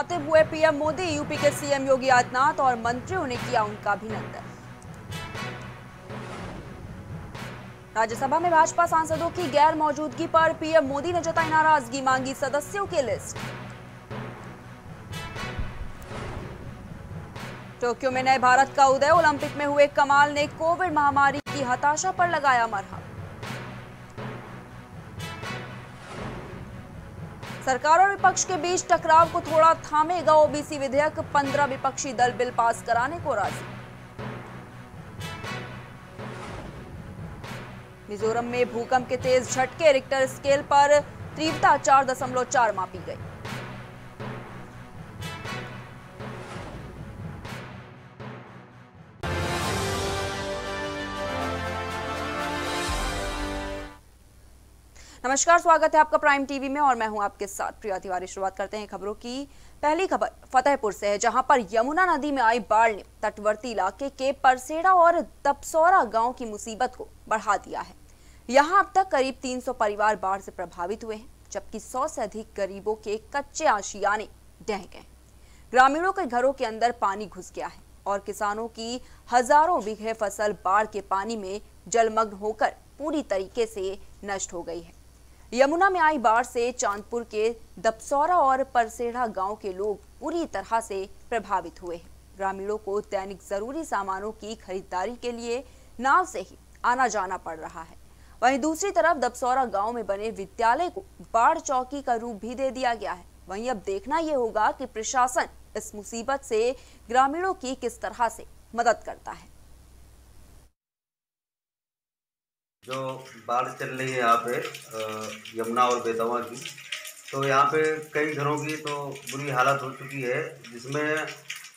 मुखातिब हुए PM Modi, UP के सीएम योगी आदित्यनाथ और मंत्रियों ने किया उनका अभिनंदन। राज्यसभा में भाजपा सांसदों की गैर मौजूदगी पर पीएम मोदी ने जताई नाराज़गी, मांगी सदस्यों की लिस्ट। टोक्यो में नए भारत का उदय, ओलंपिक में हुए कमाल ने कोविड महामारी की हताशा पर लगाया मरहम। सरकार और विपक्ष के बीच टकराव को थोड़ा थामेगा। ओबीसी विधेयक पंद्रह विपक्षी दल बिल पास कराने को राज़ी। मिजोरम में भूकंप के तेज झटके, रिक्टर स्केल पर तीव्रता चार दशमलव चार मापी गई। नमस्कार, स्वागत है आपका प्राइम टीवी में और मैं हूँ आपके साथ प्रिया तिवारी। शुरुआत करते हैं खबरों की। पहली खबर, फतेहपुर से है, जहाँ पर यमुना नदी में आई बाढ़ ने तटवर्ती इलाके के परसेड़ा और तपसौरा गाँव की मुसीबत को बढ़ा दिया है। यहाँ अब तक करीब 300 परिवार बाढ़ से प्रभावित हुए हैं, जबकि 100 से अधिक गरीबों के कच्चे आशियाने ढह गए ग्रामीणों के घरों के अंदर पानी घुस गया है और किसानों की हज़ारों बीघे फ़सल बाढ़ के पानी में जलमग्न होकर पूरी तरीके से नष्ट हो गई है। यमुना में आई बाढ़ से चांदपुर के दपसौरा और परसेढ़ा गाँव के लोग पूरी तरह से प्रभावित हुए हैं। ग्रामीणों को दैनिक ज़रूरी सामानों की खरीदारी के लिए नाव से ही आना जाना पड़ रहा है। वहीं दूसरी तरफ़ दपसौरा गाँव में बने विद्यालय को बाढ़ चौकी का रूप भी दे दिया गया है। वहीं अब देखना यह होगा कि प्रशासन इस मुसीबत से ग्रामीणों की किस तरह से मदद करता है। जो बाढ़ चल रही है यहाँ पे यमुना और बेतवा की तो यहाँ पे कई घरों की तो बुरी हालत हो चुकी है, जिसमें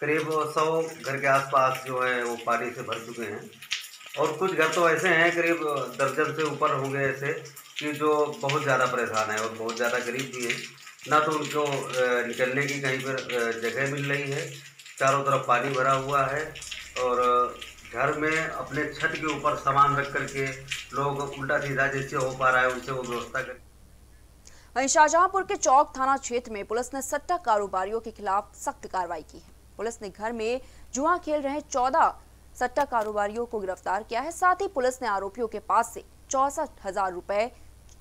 करीब सौ घर के आसपास जो है वो पानी से भर चुके हैं। और कुछ घर तो ऐसे हैं, करीब दर्जन से ऊपर होंगे ऐसे, कि जो बहुत ज़्यादा परेशान है और बहुत ज़्यादा गरीब भी है। ना तो उनको निकलने की कहीं पर जगह मिल रही है, चारों तरफ़ पानी भरा हुआ है और घर में अपने छत के ऊपर सामान रख करके लोग उल्टा सीधा जैसे हो पा रहा है, उनसे वो व्यवस्था कर। वहीं शाहजहांपुर के चौक थाना क्षेत्र में पुलिस ने सट्टा कारोबारियों के खिलाफ सख्त कार्रवाई की है। पुलिस ने घर में जुआ खेल रहे चौदह सट्टा कारोबारियों को गिरफ़्तार किया है। साथ ही पुलिस ने आरोपियों के पास से चौसठ हज़ार रुपए,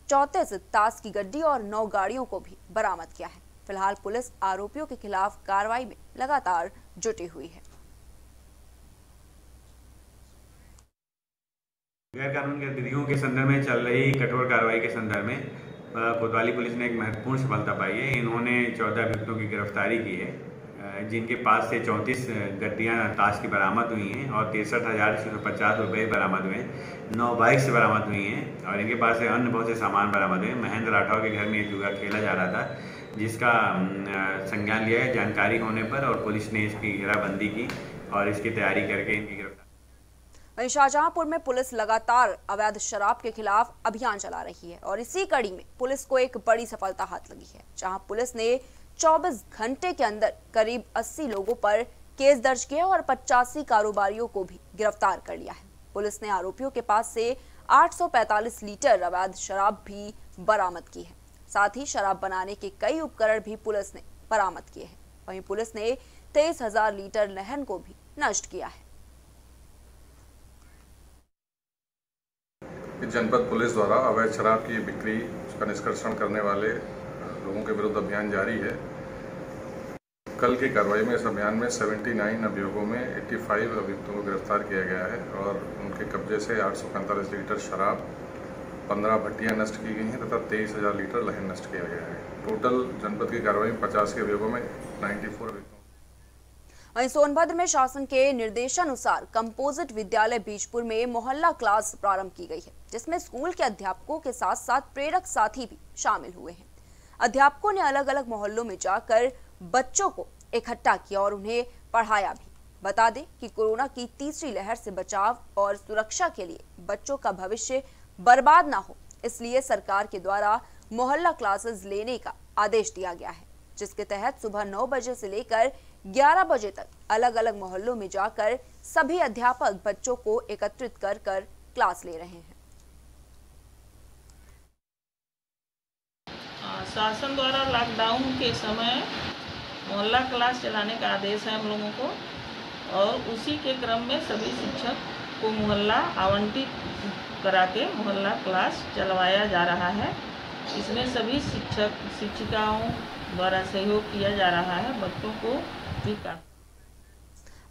चौतीस ताश की गड्डी और नौ गाड़ियों को भी बरामद किया है। फ़िलहाल पुलिस आरोपियों के खिलाफ कार्रवाई में लगातार जुटी हुई है। गैर कानून गतिविधियों के संदर्भ में चल रही कठोर कार्रवाई के संदर्भ में कोतवाली पुलिस ने एक महत्वपूर्ण सफलता पाई है। इन्होंने चौदह अभियुक्तों की गिरफ्तारी की है। जिनके पास से चौंतीस गड्डियाँ ताश की बरामद हुई हैं और तिरसठ हज़ार छः सौ पचास रुपये बरामद हुए हैं। नौ बाइक से बरामद हुई हैं और इनके पास से अन्य बहुत से सामान बरामद हुए महेंद्र राठौर के घर में एक जुआ खेला जा रहा था, जिसका संज्ञान लिया है जानकारी होने पर और पुलिस ने इसकी घेराबंदी की और इसकी तैयारी करके इनकी गिरफ़्तार वहीं शाहजहांपुर में पुलिस लगातार अवैध शराब के खिलाफ अभियान चला रही है और इसी कड़ी में पुलिस को एक बड़ी सफलता हाथ लगी है, जहाँ पुलिस ने 24 घंटे के अंदर करीब 80 लोगों पर केस दर्ज किया और पचासी कारोबारियों को भी गिरफ़्तार कर लिया है। पुलिस ने आरोपियों के पास से 845 लीटर अवैध शराब भी बरामद की है। साथ ही शराब बनाने के कई उपकरण भी पुलिस ने बरामद किए हैं। वहीं पुलिस ने तेईस हज़ार लीटर लहन को भी नष्ट किया है। कि जनपद पुलिस द्वारा अवैध शराब की बिक्री का निष्कर्षण करने वाले लोगों के विरुद्ध अभियान जारी है। कल की कार्रवाई में इस अभियान में 79 अभियोगों में 85 अभियुक्तों को गिरफ़्तार किया गया है और उनके कब्जे से आठ सौ पैंतालीस लीटर शराब 15 भट्टियाँ नष्ट की गई हैं तथा तेईस हज़ार लीटर लहन नष्ट किया गया है। टोटल जनपद की कार्रवाई में पचासी अभियोगों में 94 अभियुक्तों वहीं सोनभद्र में शासन के निर्देशानुसार कंपोजिट विद्यालय बीजपुर में मोहल्ला क्लास प्रारंभ की गई है, जिसमें स्कूल के अध्यापकों के साथ साथ प्रेरक साथी भी शामिल हुए हैं। अध्यापकों ने अलग अलग मोहल्लों में जाकर बच्चों को इकट्ठा किया और उन्हें पढ़ाया भी। बता दें कि कोरोना की तीसरी लहर से बचाव और सुरक्षा के लिए बच्चों का भविष्य बर्बाद ना हो, इसलिए सरकार के द्वारा मोहल्ला क्लासेस लेने का आदेश दिया गया है, जिसके तहत सुबह नौ बजे से लेकर 11 बजे तक अलग अलग मोहल्लों में जाकर सभी अध्यापक बच्चों को एकत्रित कर कर क्लास ले रहे हैं। शासन द्वारा लॉकडाउन के समय मोहल्ला क्लास चलाने का आदेश है हम लोगों को और उसी के क्रम में सभी शिक्षक को मोहल्ला आवंटित करा के मोहल्ला क्लास चलवाया जा रहा है। इसमें सभी शिक्षक, शिक्षिकाओं द्वारा सहयोग किया जा रहा है बच्चों को भी काफ़ी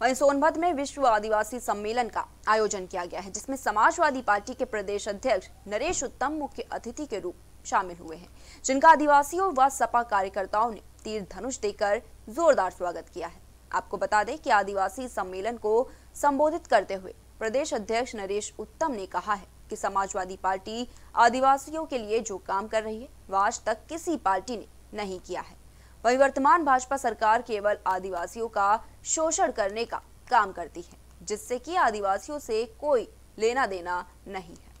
वहीं सोनभद्र में विश्व आदिवासी सम्मेलन का आयोजन किया गया है, जिसमें समाजवादी पार्टी के प्रदेश अध्यक्ष नरेश उत्तम मुख्य अतिथि के रूप शामिल हुए हैं, जिनका आदिवासियों व सपा कार्यकर्ताओं ने तीर धनुष देकर जोरदार स्वागत किया है। आपको बता दें कि आदिवासी सम्मेलन को संबोधित करते हुए प्रदेश अध्यक्ष नरेश उत्तम ने कहा है कि समाजवादी पार्टी आदिवासियों के लिए जो काम कर रही है, वह आज तक किसी पार्टी ने नहीं किया है। वही वर्तमान भाजपा सरकार केवल आदिवासियों का शोषण करने का काम करती है, जिससे कि आदिवासियों से कोई लेना देना नहीं है।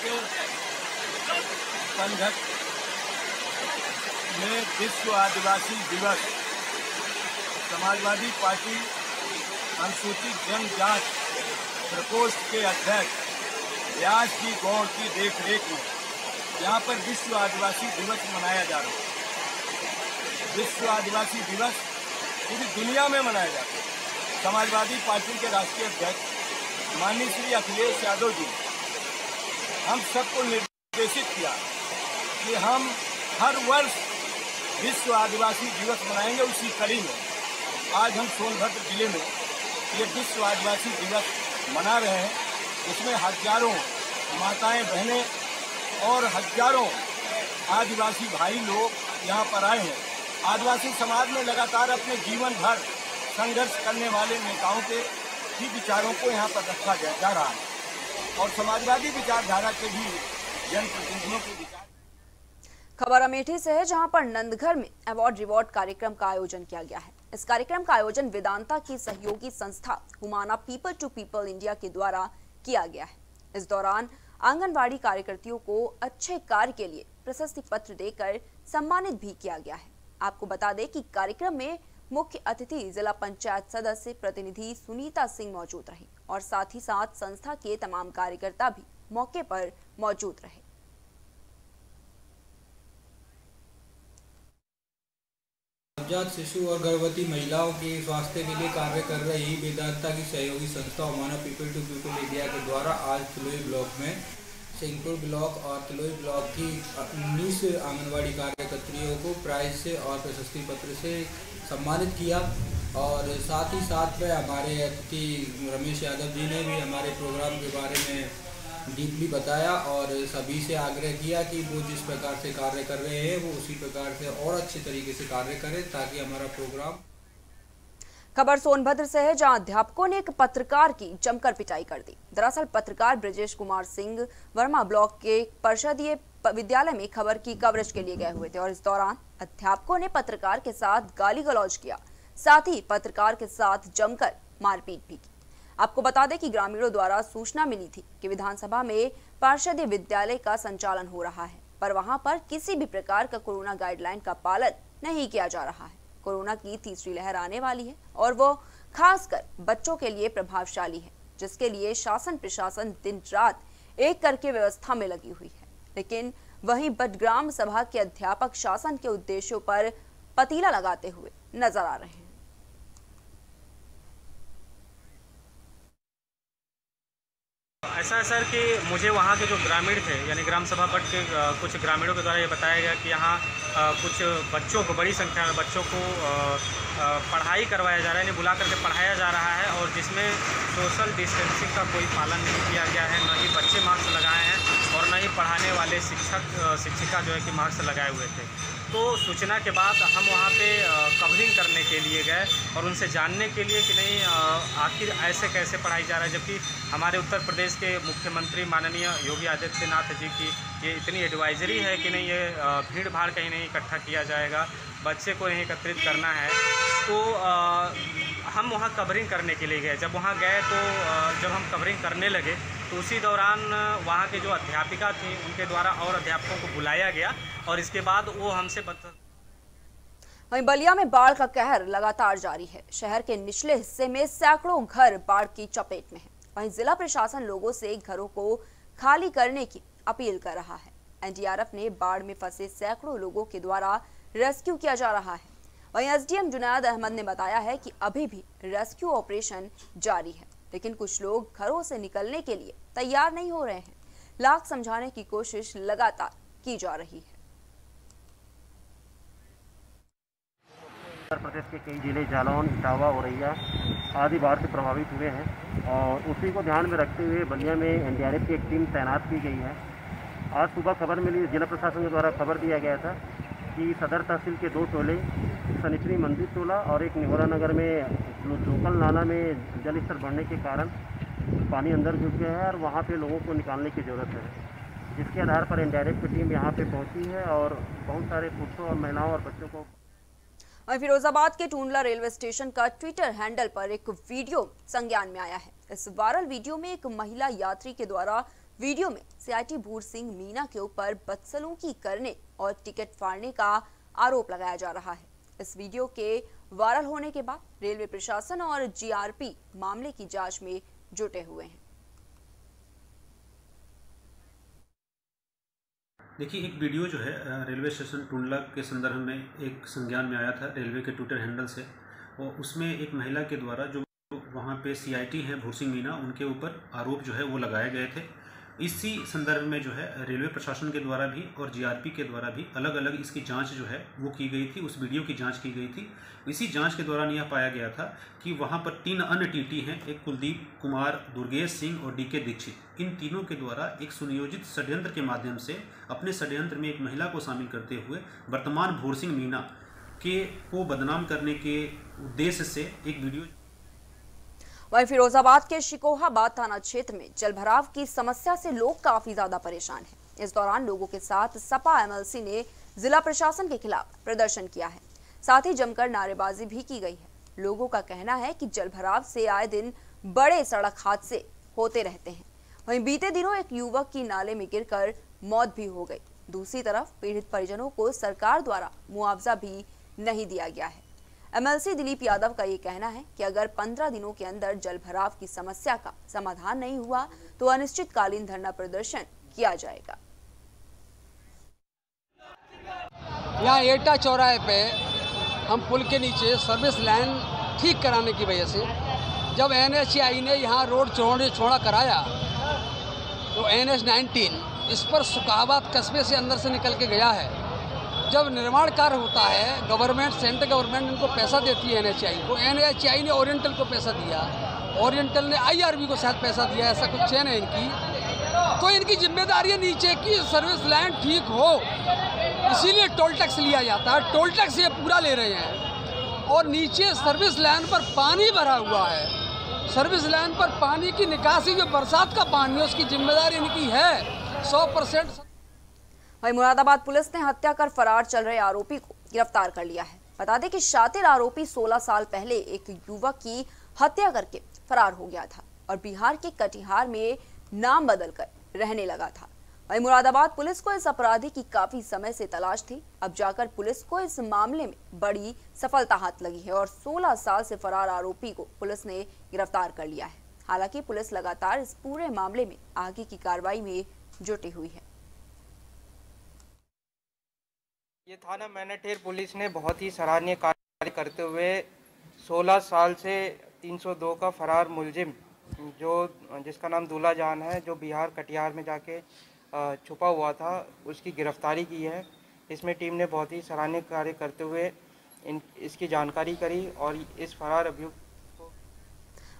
के विश्व आदिवासी दिवस, समाजवादी पार्टी अनुसूचित जनजात प्रकोष्ठ के अध्यक्ष व्यास जी गौड़ की देखरेख में यहाँ पर विश्व आदिवासी दिवस मनाया जा रहा है। विश्व आदिवासी दिवस पूरी दुनिया में मनाया जाता है। समाजवादी पार्टी के राष्ट्रीय अध्यक्ष माननीय श्री अखिलेश यादव जी, हम सबको निर्देशित किया कि हम हर वर्ष विश्व आदिवासी दिवस मनाएँगे उसी कड़ी में। आज हम सोनभद्र ज़िले में ये विश्व आदिवासी दिवस मना रहे हैं। इसमें हज़ारों माताएँ, बहनें और हज़ारों आदिवासी भाई लोग यहाँ पर आए हैं। आदिवासी समाज में लगातार अपने जीवन भर संघर्ष करने वाले नेताओं के ही विचारों को यहाँ पर रखा जा, जा रहा है। और समाजवादी विचारधारा के भी जनप्रतिनिधियों के विचार खबर अमेठी से है जहाँ पर नंदघर में अवार्ड रिवॉर्ड कार्यक्रम का आयोजन किया गया है। इस कार्यक्रम का आयोजन वेदांता की सहयोगी संस्था Humana people to people India के द्वारा किया गया है। इस दौरान आंगनवाड़ी कार्यकर्तियों को अच्छे कार्य के लिए प्रशस्ति पत्र देकर सम्मानित भी किया गया है। आपको बता दें कि कार्यक्रम में मुख्य अतिथि जिला पंचायत सदस्य प्रतिनिधि सुनीता सिंह मौजूद रही और साथ ही साथ संस्था के तमाम कार्यकर्ता भी मौके पर मौजूद रहे। नवजात शिशु और गर्भवती महिलाओं के स्वास्थ्य के लिए कार्य कर रही वेदांता की सहयोगी संस्था Humana people to people India के द्वारा आज तिलोई ब्लॉक में सिंहपुर ब्लॉक और तिलोई ब्लॉक की उन्नीस आंगनबाड़ी कार्यकर्तियों को प्राइज से और प्रशस्ति पत्र से सम्मानित किया और साथ ही साथ में हमारे अतिथि रमेश यादव जी ने भी हमारे प्रोग्राम के बारे में डीपली बताया और सभी से आग्रह किया कि वो जिस प्रकार से कार्य कर रहे हैं, वो उसी प्रकार से और अच्छे तरीके से कार्य करें ताकि हमारा प्रोग्राम खबर सोनभद्र से है, जहाँ अध्यापकों ने एक पत्रकार की जमकर पिटाई कर दी। दरअसल, पत्रकार ब्रजेश कुमार सिंह वर्मा ब्लॉक के परिषदीय विद्यालय में खबर की कवरेज के लिए गए हुए थे और इस दौरान अध्यापकों ने पत्रकार के साथ गाली गलौज किया। साथ ही पत्रकार के साथ जमकर मारपीट भी की। आपको बता दें कि ग्रामीणों द्वारा सूचना मिली थी कि विधानसभा में पार्षद विद्यालय का संचालन हो रहा है, पर वहाँ पर किसी भी प्रकार का कोरोना गाइडलाइन का पालन नहीं किया जा रहा है। कोरोना की तीसरी लहर आने वाली है और वो खासकर बच्चों के लिए प्रभावशाली है, जिसके लिए शासन प्रशासन दिन रात एक करके व्यवस्था में लगी हुई है। लेकिन वहीं बटग्राम सभा के अध्यापक शासन के उद्देश्यों पर पतीला लगाते हुए नज़र आ रहे हैं। ऐसा है सर कि मुझे वहाँ के जो ग्रामीण थे, यानी ग्राम सभा पट के कुछ ग्रामीणों के द्वारा ये बताया गया कि यहाँ कुछ बच्चों को, बड़ी संख्या में बच्चों को पढ़ाई करवाया जा रहा है, यानी बुला करके पढ़ाया जा रहा है और जिसमें सोशल डिस्टेंसिंग का कोई पालन नहीं किया गया है, न ही बच्चे मास्क लगाए हैं। ही पढ़ाने वाले शिक्षक शिक्षिका जो है कि मास्क लगाए हुए थे। तो सूचना के बाद हम वहाँ पे कवरिंग करने के लिए गए और उनसे जानने के लिए कि नहीं आखिर ऐसे कैसे पढ़ाई जा रहा है? जबकि हमारे उत्तर प्रदेश के मुख्यमंत्री माननीय योगी आदित्यनाथ जी की ये इतनी एडवाइजरी है कि नहीं, ये भीड़ भाड़ कहीं नहीं इकट्ठा किया जाएगा। बच्चे को नहीं एकत्रित करना है। तो हम वहाँ कवरिंग करने के लिए गए। जब वहाँ गए तो जब हम कवरिंग करने लगे तो उसी दौरान वहाँ के जो अध्यापिका थी, उनके द्वारा और अध्यापकों को बुलाया गया और इसके बाद वो हमसे बता वहीं बलिया में बाढ़ का कहर लगातार जारी है। शहर के निचले हिस्से में सैकड़ों घर बाढ़ की चपेट में है। वहीं जिला प्रशासन लोगों से घरों को खाली करने की अपील कर रहा है। एनडीआरएफ ने बाढ़ में फंसे सैकड़ों लोगों के द्वारा रेस्क्यू किया जा रहा है। वहीं एसडीएम जुनायद अहमद ने बताया है कि अभी भी रेस्क्यू ऑपरेशन जारी है। लेकिन कुछ लोग घरों से निकलने के लिए तैयार नहीं हो रहे हैं। लाख समझाने की कोशिश लगातार की जा रही है। उत्तर प्रदेश के कई ज़िले जालौन, इटावा औरैया आदि बाढ़ से प्रभावित हुए हैं और उसी को ध्यान में रखते हुए बलिया में एनडीआरएफ की एक टीम तैनात की गई है। आज सुबह खबर मिली, जिला प्रशासन के द्वारा खबर दिया गया था कि सदर तहसील के दो टोले, सनिचरी मंदिर टोला और एक निहोरा नगर में लोकल नाला में जल स्तर बढ़ने के कारण पानी अंदर घुस गया है और वहाँ पे लोगों को निकालने की ज़रूरत है। जिसके आधार पर की टीम यहाँ पे पहुँची है और बहुत सारे पुरुषों और महिलाओं और बच्चों को वहीं फिरोजाबाद के टूंडला रेलवे स्टेशन का ट्विटर हैंडल पर एक वीडियो संज्ञान में आया है। इस वायरल वीडियो में एक महिला यात्री के द्वारा वीडियो में सीआईटी भूर सिंह मीना के ऊपर बदसलूकी करने और टिकट फाड़ने का आरोप लगाया जा रहा है। इस वीडियो के वायरल होने के बाद रेलवे प्रशासन और जीआरपी मामले की जाँच में जुटे हुए हैं। देखिए, एक वीडियो जो है रेलवे स्टेशन टुंडला के संदर्भ में एक संज्ञान में आया था, रेलवे के ट्विटर हैंडल से। और उसमें एक महिला के द्वारा जो वहाँ पे सीआईटी है भूरसिंह मीना, उनके ऊपर आरोप जो है वो लगाए गए थे। इसी संदर्भ में जो है, रेलवे प्रशासन के द्वारा भी और जीआरपी के द्वारा भी अलग अलग इसकी जाँच जो है, वो की गई थी, उस वीडियो की जाँच की गई थी। इसी जाँच के दौरान यह पाया गया था कि वहाँ पर तीन अन्य टीटी हैं, एक कुलदीप कुमार, दुर्गेश सिंह और डीके दीक्षित। इन तीनों के द्वारा एक सुनियोजित षड्यंत्र के माध्यम से, अपने षड्यंत्र में एक महिला को शामिल करते हुए वर्तमान भोर सिंह मीना के को बदनाम करने के उद्देश्य से एक वीडियो वहीं फिरोजाबाद के शिकोहाबाद थाना क्षेत्र में जलभराव की समस्या से लोग काफ़ी ज़्यादा परेशान हैं। इस दौरान लोगों के साथ सपा एमएलसी ने जिला प्रशासन के खिलाफ प्रदर्शन किया है। साथ ही जमकर नारेबाजी भी की गई है। लोगों का कहना है कि जलभराव से आए दिन बड़े सड़क हादसे होते रहते हैं। वहीं बीते दिनों एक युवक की नाले में गिरकर मौत भी हो गई। दूसरी तरफ़ पीड़ित परिजनों को सरकार द्वारा मुआवजा भी नहीं दिया गया है। एमएलसी दिलीप यादव का ये कहना है कि अगर 15 दिनों के अंदर जल भराव की समस्या का समाधान नहीं हुआ तो अनिश्चितकालीन धरना प्रदर्शन किया जाएगा। यहाँ एटा चौराहे पे हम पुल के नीचे सर्विस लाइन ठीक कराने की वजह से जब एनएचआई ने यहाँ रोड चौड़े चौड़ा कराया तो एन एच इस पर सुखाबाद कस्बे से अंदर से निकल के गया है। जब निर्माण कार्य होता है गवर्नमेंट सेंट्रल गवर्नमेंट इनको पैसा देती है एनएचआई को। एनएचआई ने ओरिएंटल को पैसा दिया। ओरिएंटल ने आईआरबी को शायद पैसा दिया, ऐसा कुछ चैन है इनकी? तो इनकी ज़िम्मेदारी है नीचे की सर्विस लाइन ठीक हो। इसीलिए टोल टैक्स लिया जाता है। टोल टैक्स ये पूरा ले रहे हैं। और नीचे सर्विस लाइन पर पानी भरा हुआ है। सर्विस लाइन पर पानी की निकासी, जो बरसात का पानी है, उसकी ज़िम्मेदारी इनकी है। सौ परसेंट वहीं मुरादाबाद पुलिस ने हत्या कर फरार चल रहे आरोपी को गिरफ़्तार कर लिया है। बता दें कि शातिर आरोपी 16 साल पहले एक युवक की हत्या करके फरार हो गया था और बिहार के कटिहार में नाम बदलकर रहने लगा था। वहीं मुरादाबाद पुलिस को इस अपराधी की काफ़ी समय से तलाश थी। अब जाकर पुलिस को इस मामले में बड़ी सफलता हाथ लगी है और 16 साल से फरार आरोपी को पुलिस ने गिरफ़्तार कर लिया है। हालाँकि पुलिस लगातार इस पूरे मामले में आगे की कार्रवाई में जुटी हुई है। ये थाना मैनेटेर पुलिस ने बहुत ही सराहनीय कार्य करते हुए 16 साल से 302 का फरार मुलजिम, जो, जिसका नाम दूल्हा जान है, जो बिहार कटिहार में जाके छुपा हुआ था, उसकी गिरफ्तारी की है। इसमें टीम ने बहुत ही सराहनीय कार्य करते हुए इन, इसकी जानकारी करी और इस फरार अभियुक्त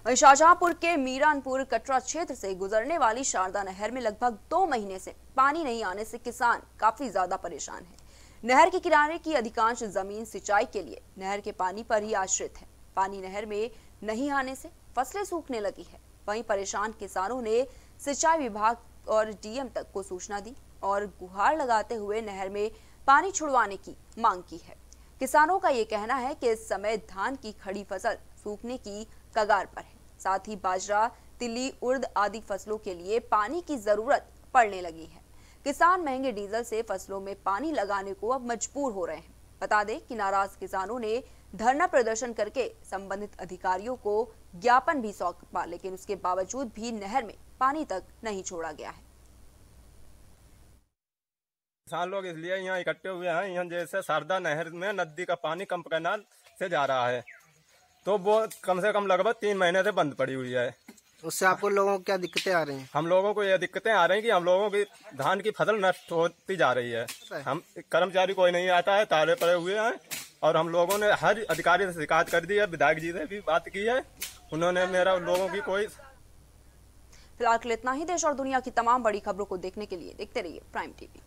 वहीं शाहजहांपुर के मीरानपुर कटरा क्षेत्र से गुजरने वाली शारदा नहर में लगभग दो महीने से पानी नहीं आने से किसान काफ़ी ज़्यादा परेशान है। नहर के किनारे की अधिकांश ज़मीन सिंचाई के लिए नहर के पानी पर ही आश्रित है। पानी नहर में नहीं आने से फ़सलें सूखने लगी है। वहीं परेशान किसानों ने सिंचाई विभाग और डीएम तक को सूचना दी और गुहार लगाते हुए नहर में पानी छुड़वाने की मांग की है। किसानों का ये कहना है कि इस समय धान की खड़ी फ़सल सूखने की कगार पर है। साथ ही बाजरा, तिली, उर्द आदि फ़सलों के लिए पानी की ज़रूरत पड़ने लगी है। किसान महँगे डीजल से फ़सलों में पानी लगाने को अब मजबूर हो रहे हैं। बता दें कि नाराज़ किसानों ने धरना प्रदर्शन करके संबंधित अधिकारियों को ज्ञापन भी सौंपा लेकिन उसके बावजूद भी नहर में पानी तक नहीं छोड़ा गया है। किसान लोग इसलिए यहाँ इकट्ठे हुए हैं, यहाँ जैसे शारदा नहर में नदी का पानी कम कैनाल से जा रहा है तो वो कम से कम लगभग तीन महीने से बंद पड़ी हुई है। उससे आपको लोगों को क्या दिक्कतें आ रही हैं? हम लोगों को ये दिक्कतें आ रही हैं कि हम लोगों की धान की फ़सल नष्ट होती जा रही है। हम कर्मचारी कोई नहीं आता है तारे पड़े हुए हैं और हम लोगों ने हर अधिकारी से शिकायत कर दी है विधायक जी से भी बात की है। उन्होंने मेरा लोगों की कोई फ़िलहाल के लिए इतना ही। देश और दुनिया की तमाम बड़ी खबरों को देखने के लिए देखते रहिए प्राइम टीवी